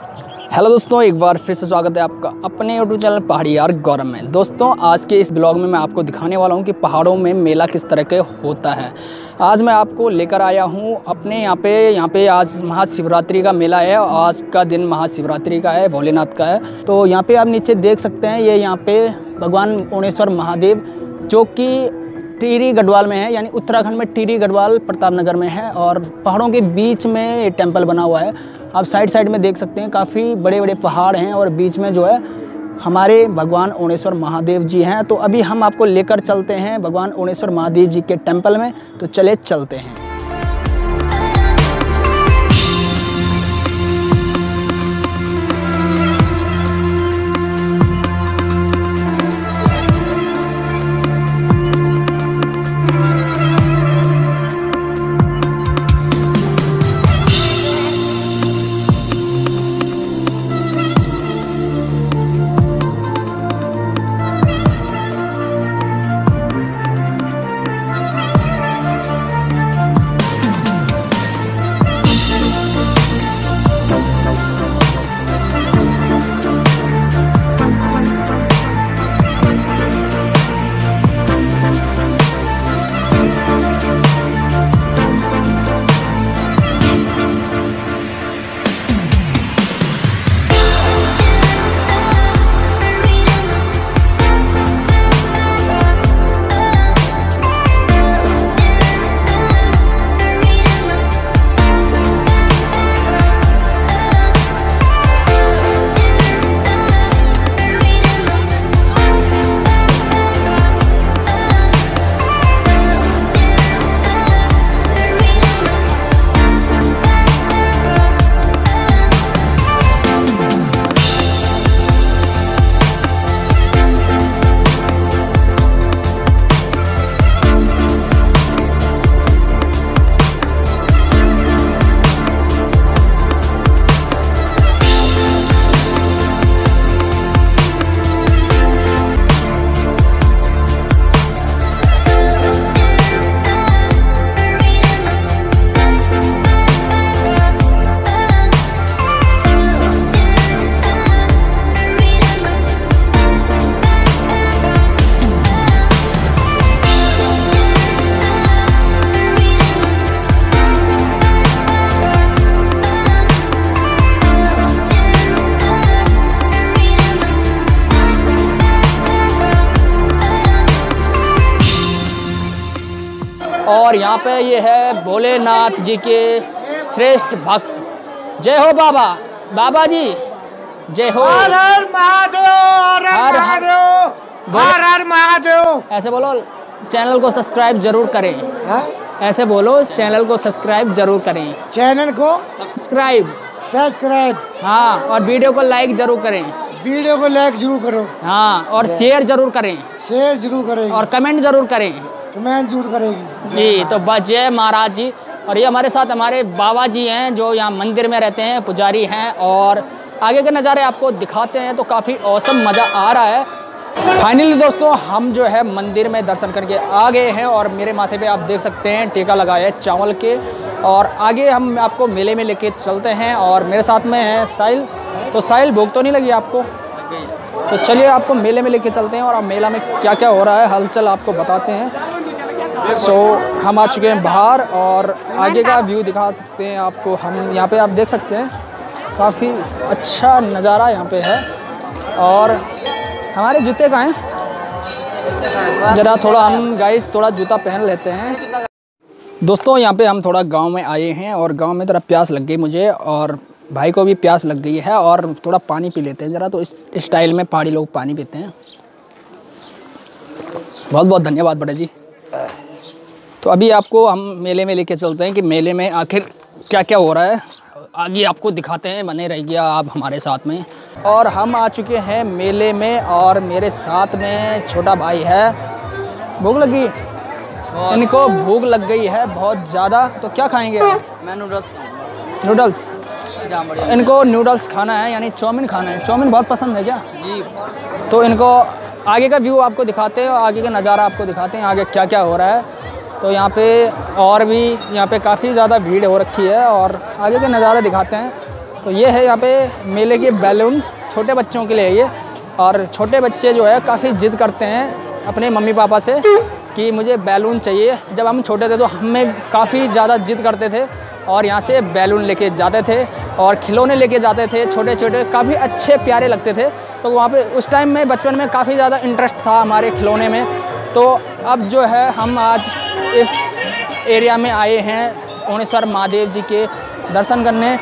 Hello दोस्तों, एक बार फिर से स्वागत है आपका अपने यूट्यूब चैनल पहाड़ी यार गौरव में। दोस्तों, आज के इस ब्लॉग में मैं आपको दिखाने वाला हूँ कि पहाड़ों में मेला किस तरह के होता है। आज मैं आपको लेकर आया हूँ अपने यहाँ पे यहाँ पे आज महाशिवरात्रि का मेला है आज का दिन महाशिवरात्रि का है, भोलेनाथ का है। तो यहाँ पर आप नीचे देख सकते हैं, ये यहाँ पे भगवान पूर्णेश्वर महादेव, जो कि टिहरी गढ़वाल में है, यानी उत्तराखंड में टिहरी गढ़वाल प्रतापनगर में है, और पहाड़ों के बीच में ये टेंपल बना हुआ है। आप साइड साइड में देख सकते हैं, काफ़ी बड़े बड़े पहाड़ हैं और बीच में जो है, हमारे भगवान ओणेश्वर महादेव जी हैं। तो अभी हम आपको लेकर चलते हैं भगवान ओणेश्वर महादेव जी के टेंपल में तो चले चलते हैं। और यहाँ पे ये है भोलेनाथ जी के श्रेष्ठ भक्त। जय हो बाबा। बाबा जी जय हो। हर महादेव हर हर महादेव ऐसे बोलो चैनल को सब्सक्राइब ज़रूर करें। हाँ? ऐसे बोलो चैनल को सब्सक्राइब ज़रूर करें। चैनल को सब्सक्राइब। सब्सक्राइब। हाँ और वीडियो को लाइक ज़रूर करें। वीडियो को लाइक ज़रूर करो। हाँ और शेयर ज़रूर करें। शेयर ज़रूर करें। और कमेंट ज़रूर करें। कमेंट ज़रूर करेगी जी तो बस जय महाराज जी। और ये हमारे साथ हमारे बाबा जी हैं जो यहाँ मंदिर में रहते हैं पुजारी हैं और आगे के नज़ारे आपको दिखाते हैं तो काफ़ी औसम मज़ा आ रहा है। फाइनली दोस्तों हम जो है मंदिर में दर्शन करके आ गए हैं और मेरे माथे पे आप देख सकते हैं टीका लगाया है चावल के। और आगे हम आपको मेले में लेके चलते हैं और मेरे साथ में है साहिल। तो साहिल भूख तो नहीं लगी आपको? तो चलिए आपको मेले में लेके चलते हैं और अब मेला में क्या क्या हो रहा है हलचल आपको बताते हैं। सो so, हम आ चुके हैं बाहर और आगे का व्यू दिखा सकते हैं आपको। हम यहाँ पे आप देख सकते हैं काफ़ी अच्छा नज़ारा यहाँ पे है। और हमारे जूते कहाँ हैं? ज़रा थोड़ा हम गाइस थोड़ा जूता पहन लेते हैं। दोस्तों यहाँ पे हम थोड़ा गाँव में आए हैं और गाँव में थोड़ा प्यास लग गई मुझे और भाई को भी प्यास लग गई है और थोड़ा पानी पी लेते हैं ज़रा तो इस स्टाइल में पहाड़ी लोग पानी पीते हैं। बहुत बहुत धन्यवाद बड़े जी। तो अभी आपको हम मेले में लेके चलते हैं कि मेले में आखिर क्या क्या हो रहा है। आगे आपको दिखाते हैं बने रह रहिए आप हमारे साथ में। और हम आ चुके हैं मेले में और मेरे साथ में छोटा भाई है। भूख लगी इनको भूख लग गई है बहुत ज़्यादा। तो क्या खाएँगे मैं नूडल्स नूडल्स इनको नूडल्स खाना है यानी चाउमीन खाना है। चाउमीन बहुत पसंद है क्या? जी। तो इनको आगे का व्यू आपको दिखाते हैं और आगे का नज़ारा आपको दिखाते हैं आगे क्या क्या हो रहा है। तो यहाँ पे और भी यहाँ पे काफ़ी ज़्यादा भीड़ हो रखी है और आगे के नज़ारे दिखाते हैं। तो ये है यहाँ पे मेले के बैलून, छोटे बच्चों के लिए ये। और छोटे बच्चे जो है काफ़ी जिद करते हैं अपने मम्मी पापा से कि मुझे बैलून चाहिए। जब हम छोटे थे तो हमें काफ़ी ज़्यादा जिद करते थे और यहाँ से बैलून लेके जाते थे और खिलौने लेके जाते थे छोटे छोटे काफ़ी अच्छे, प्यारे लगते थे। तो वहाँ पे उस टाइम में बचपन में काफ़ी ज़्यादा इंटरेस्ट था हमारे खिलौने में। तो अब जो है हम आज इस एरिया में आए हैं ओणेश्वर महादेव जी के दर्शन करने।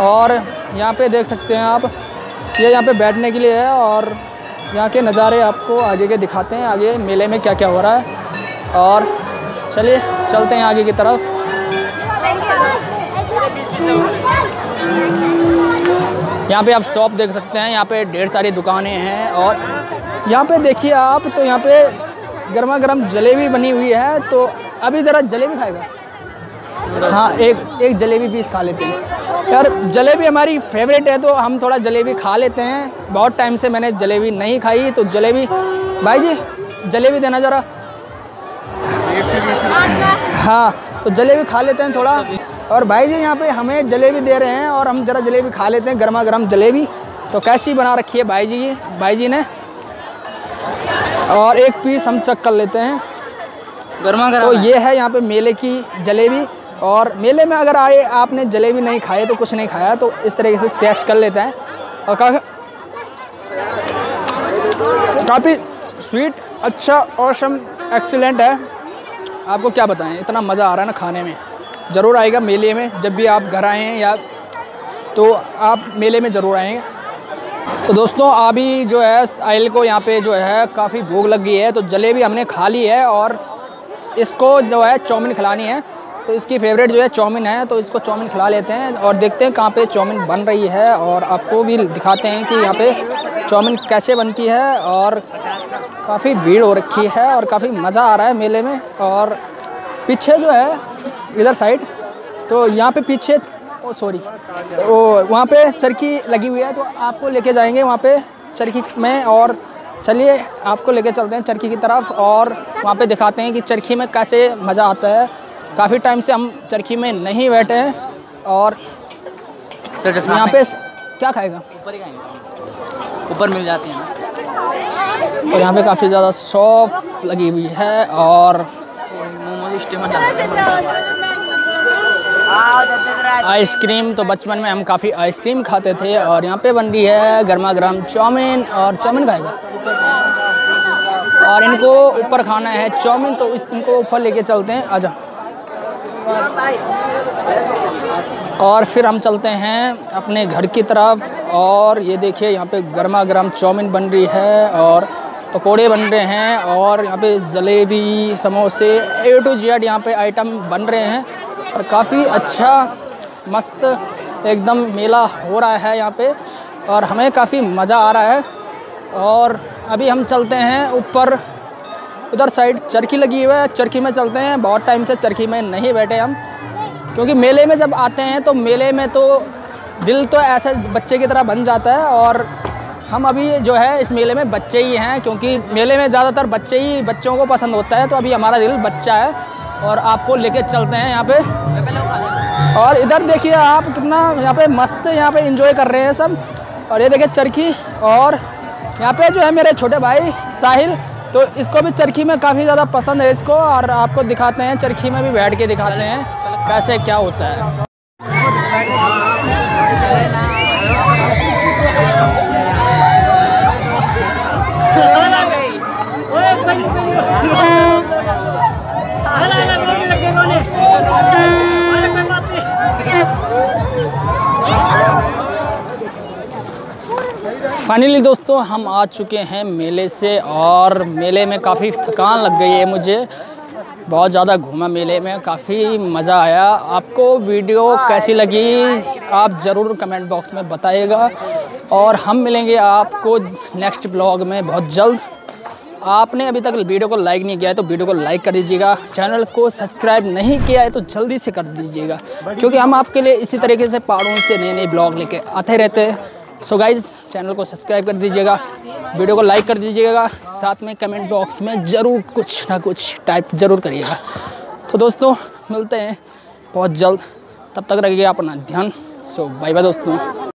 और यहाँ पे देख सकते हैं आप, ये यहाँ पे बैठने के लिए है और यहाँ के नज़ारे आपको आगे के दिखाते हैं, आगे मेले में क्या क्या हो रहा है। और चलिए, चलते हैं आगे की तरफ़। यहाँ पे आप शॉप देख सकते हैं, यहाँ पे ढेर सारी दुकानें हैं और यहाँ पे देखिए आप तो यहाँ पे गर्मा गर्म जलेबी बनी हुई है तो अभी ज़रा जलेबी खाएगा? हाँ एक एक जलेबी पीस खा लेते हैं। यार, जलेबी हमारी फेवरेट है तो हम थोड़ा जलेबी खा लेते हैं। बहुत टाइम से मैंने जलेबी नहीं खाई तो जलेबी भाई जी, जलेबी देना ज़रा। हाँ तो जलेबी खा लेते हैं थोड़ा। और भाई जी, यहाँ पे हमें जलेबी दे रहे हैं, और हम ज़रा जलेबी खा लेते हैं गर्मा गर्म जलेबी। तो कैसी बना रखी है भाई जी की भाई जी ने। और एक पीस हम चक कर लेते हैं। गर्मा गर्म तो ये है यहाँ पे मेले की जलेबी। और मेले में अगर आए आपने जलेबी नहीं खाए तो कुछ नहीं खाया तो इस तरीके से टेस्ट कर लेते हैं। और काफ़ी काफ़ी स्वीट अच्छा औसम एक्सीलेंट है। आपको क्या बताएँ इतना मज़ा आ रहा है ना खाने में। ज़रूर आएगा मेले में जब भी आप घर आए हैं या तो आप मेले में ज़रूर आएँगे। तो दोस्तों अभी जो है साहिल को यहाँ पे जो है काफ़ी भूख लग गई है तो जलेबी हमने खा ली है और इसको जो है चाउमीन खिलानी है। तो इसकी फेवरेट जो है चाउमीन है तो इसको चाउमीन खिला लेते हैं और देखते हैं कहाँ पे चाउमीन बन रही है और आपको भी दिखाते हैं कि यहाँ पे चाउमीन कैसे बनती है और काफ़ी भीड़ हो रखी है और काफ़ी मज़ा आ रहा है मेले में और पीछे जो है इधर साइड तो यहाँ पे पीछे, ओ सॉरी, ओ वहाँ पे चरखी लगी हुई है तो आपको लेके जाएँगे वहाँ पे चरखी में और चलिए आपको लेके चलते हैं चरखी की तरफ़ और वहाँ पे दिखाते हैं कि चरखी में कैसे मज़ा आता है। काफ़ी टाइम से हम चरखी में नहीं बैठे हैं और यहाँ पे क्या खाएगा? ऊपर ही खाएँगे। ऊपर मिल जाते हैं और यहाँ पे काफ़ी ज़्यादा शॉप लगी हुई है और आइसक्रीम तो बचपन में हम काफ़ी आइसक्रीम खाते थे और यहाँ पे बन रही है गर्मा गर्म चाउमीन और चाउमीन खाएगा? और इनको ऊपर खाना है चाउमीन तो इस इनको ऊपर लेके चलते हैं। आजा। और फिर हम चलते हैं अपने घर की तरफ़। और ये देखिए, यहाँ पे गर्मा गर्म चाउमीन बन रही है और पकोड़े बन रहे हैं और यहाँ पे जलेबी, समोसे ए टू जेड यहाँ पे आइटम बन रहे हैं। और काफ़ी अच्छा मस्त, एकदम मेला हो रहा है यहाँ पे। और हमें काफ़ी मज़ा आ रहा है। और अभी हम चलते हैं ऊपर। उधर साइड चरखी लगी हुई है, चरखी में चलते हैं। बहुत टाइम से चरखी में नहीं बैठे हम, क्योंकि मेले में जब आते हैं तो मेले में तो दिल तो ऐसे बच्चे की तरह बन जाता है और हम अभी जो है इस मेले में बच्चे ही हैं, क्योंकि मेले में ज़्यादातर बच्चे ही बच्चों को पसंद होता है। तो अभी हमारा दिल बच्चा है और आपको लेके चलते हैं यहाँ पे। और इधर देखिए आप कितना यहाँ पे मस्त यहाँ पे इंजॉय कर रहे हैं सब। और ये देखिए चरखी और यहाँ पे जो है मेरे छोटे भाई साहिल तो इसको भी चरखी में काफ़ी ज़्यादा पसंद है इसको, और आपको दिखाते हैं, चरखी में भी बैठ के दिखाते हैं, कैसे क्या होता है। फाइनली दोस्तों हम आ चुके हैं मेले से और मेले में काफ़ी थकान लग गई है मुझे। बहुत ज़्यादा घूमा मेले में काफ़ी मज़ा आया। आपको वीडियो कैसी लगी आप ज़रूर कमेंट बॉक्स में बताइएगा। और हम मिलेंगे आपको नेक्स्ट ब्लॉग में बहुत जल्द। आपने अभी तक वीडियो को लाइक नहीं किया है तो वीडियो को लाइक कर दीजिएगा। चैनल को सब्सक्राइब नहीं किया है तो जल्दी से कर दीजिएगा। क्योंकि हम आपके लिए इसी तरीके से पहाड़ों से नए नए ब्लॉग लेके आते रहते हैं। सो गाइज़ चैनल को सब्सक्राइब कर दीजिएगा वीडियो को लाइक कर दीजिएगा, साथ में कमेंट बॉक्स में ज़रूर कुछ ना कुछ टाइप ज़रूर करिएगा। तो दोस्तों, मिलते हैं, बहुत जल्द, तब तक रखिएगा अपना ध्यान। सो बाय बाय दोस्तों।